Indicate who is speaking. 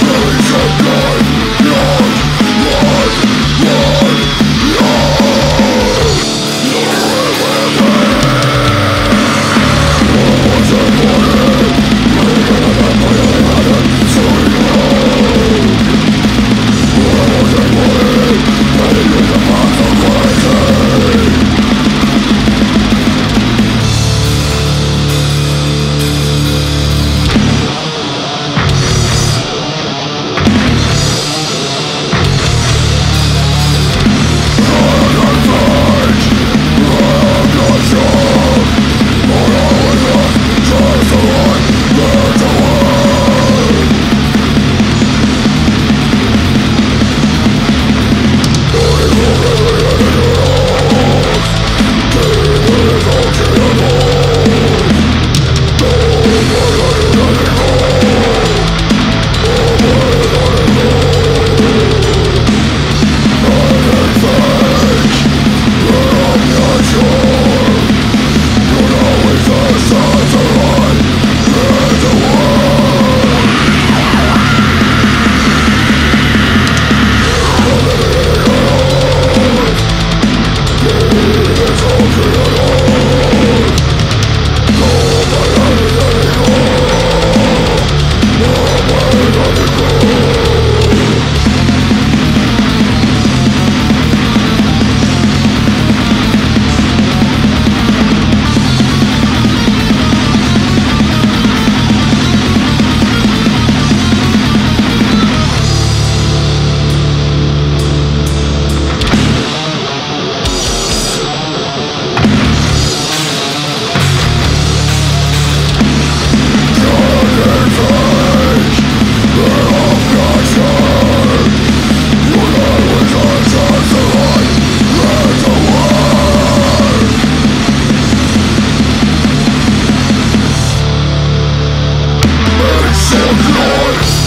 Speaker 1: Sure of